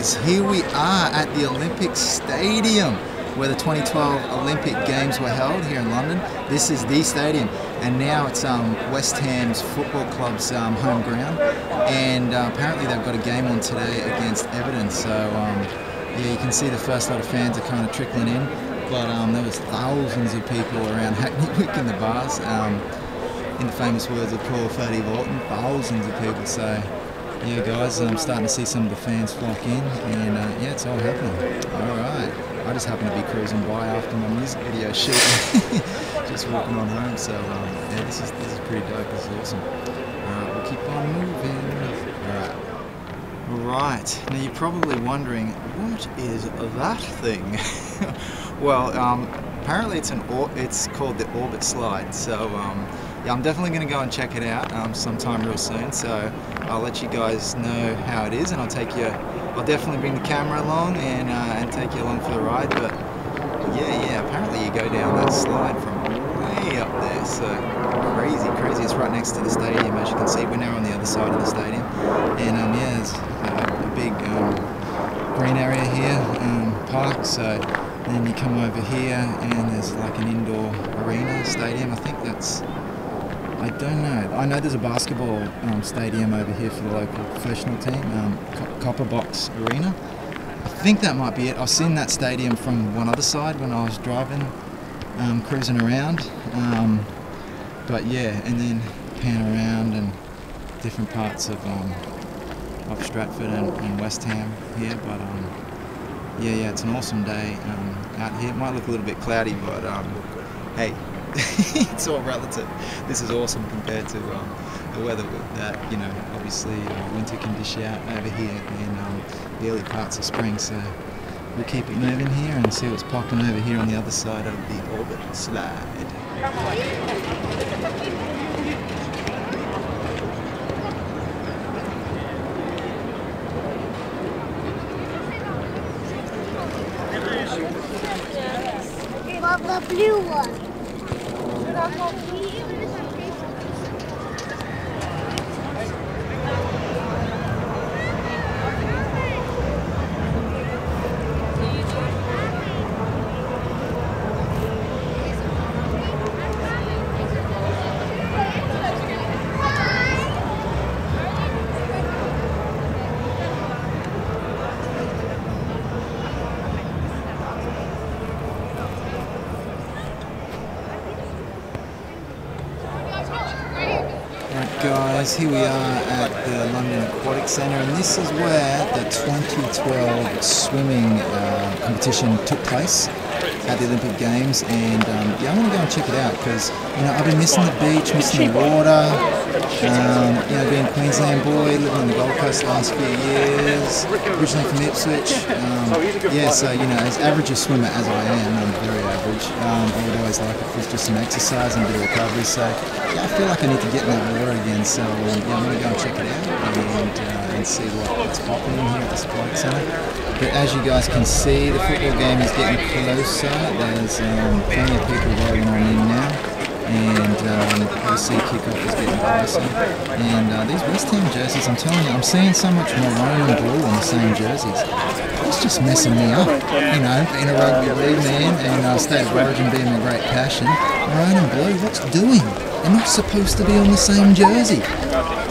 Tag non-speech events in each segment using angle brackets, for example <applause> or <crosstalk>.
guys, here we are at the Olympic Stadium where the 2012 Olympic Games were held here in London. This is the stadium, and now it's um, West Ham's football club's um, home ground. And uh, apparently they've got a game on today against Everton. So um, yeah, you can see the first lot of fans are kind of trickling in, but um, there was thousands of people around <laughs> Hackney Wick in the bars. Um, in the famous words of Paul Fatty Vautin, thousands of people. So yeah, guys, I'm starting to see some of the fans flock in, and uh, yeah, it's all happening. All right. I just happened to be cruising by after my music video shoot, <laughs> just walking on home. So um, yeah, this is this is pretty dope. This is awesome. All right, we'll keep on moving. All right. Right, now you're probably wondering, what is that thing? <laughs> well, um, apparently it's an it's called the Orbit Slide. So um, yeah, I'm definitely going to go and check it out um, sometime real soon. So I'll let you guys know how it is, and I'll take you. I'll definitely bring the camera along and uh, and take you along for the ride. But yeah, yeah, apparently you go down that slide from way up there. So crazy, crazy. It's right next to the stadium, as you can see. We're now on the other side of the stadium, and um, yeah, there's a, a big um, green area here, um, park. So then you come over here, and there's like an indoor arena stadium. I think that's I don't know. I know there's a basketball um, stadium over here for the local professional team, um, Copper Box Arena. I think that might be it. I've seen that stadium from one other side when I was driving, um, cruising around. Um, but yeah, and then pan around and different parts of um, of Stratford and, and, West Ham here. But um, yeah, yeah, it's an awesome day out here. It might look a little bit cloudy, but hey, <laughs> it's all relative. This is awesome compared to um, the weather that, you know, obviously uh, winter can dish out over here in um, the early parts of spring. So we'll keep it moving here and see what's popping over here on the other side of the orbit slide. the blue one. Tá Thank you. Guys, here we are at the London Aquatic Centre and this is where the 2012 swimming uh, competition took place at the Olympic Games and um, yeah, I'm to go and check it out because you know I've been missing the beach, missing the water, um, you know being Queensland boy, living on the Gold Coast the last few years, originally from Ipswich. Um, yeah, so you know as average a swimmer as I am, I'm very average. Um, I would always like if it's just some exercise and a bit of recovery. So yeah, I feel like I need to get in that water again. So um, yeah, I'm going to go and check it out and, uh, and see what's popping in here at the Aquatic Centre. But as you guys can see, the football game is getting closer. There's um, plenty of people rolling on in now. And um, you see kickoff is getting closer. And uh, these West Ham jerseys, I'm telling you, I'm seeing so much maroon and blue on the same jerseys. It's just messing me up. You know, being a rugby league man and uh, State of Origin being my great passion. Maroon and blue, what's doing? They're not supposed to be on the same jersey.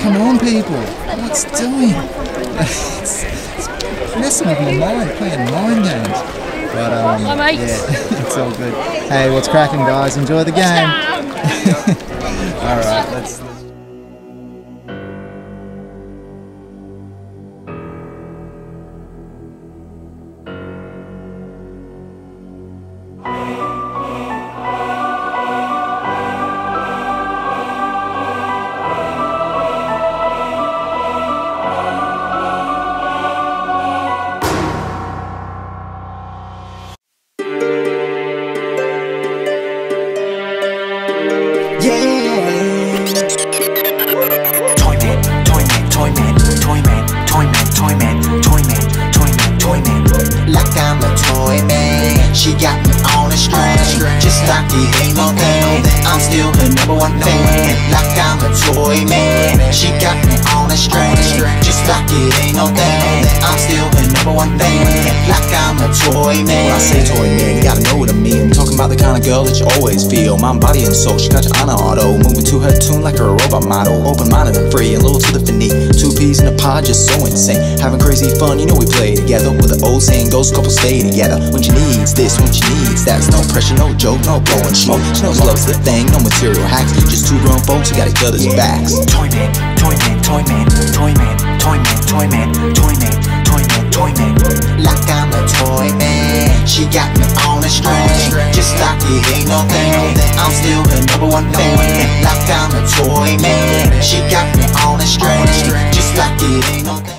Come on, people. What's doing? <laughs> it's, it's messing with my mind, playing mind games. But um, yeah, <laughs> it's all good. Hey, what's cracking, guys? Enjoy the game. All right, let's. Like it ain't no thing I'm still her number one fan. Like I'm a toy man. She got me on a string. Just like it ain't no thing. I'm still the number one fan. Like I'm a toy man I say toy man, kind of girl that you always feel. Mind, body, and soul, she got you on auto. Moving to her tune like a robot model. Open-minded and free, a little to the finny Two peas in a pod, just so insane. Having crazy fun, you know we play together. With the old saying goes, couple stay together. When she needs this, when she needs that. No pressure, no joke, no blowing smoke. She knows love's the thing, no material hacks. Just two grown folks who got each other's backs. Toy man, toy man, toy man, toy man, toy man, toy man, toy man, toy man, toy man. Like I'm a toy man. She got me on a string, just like it ain't no thing. I'm still the number one fan. Like I'm a toy man. She got me on a string, just like it ain't no thing.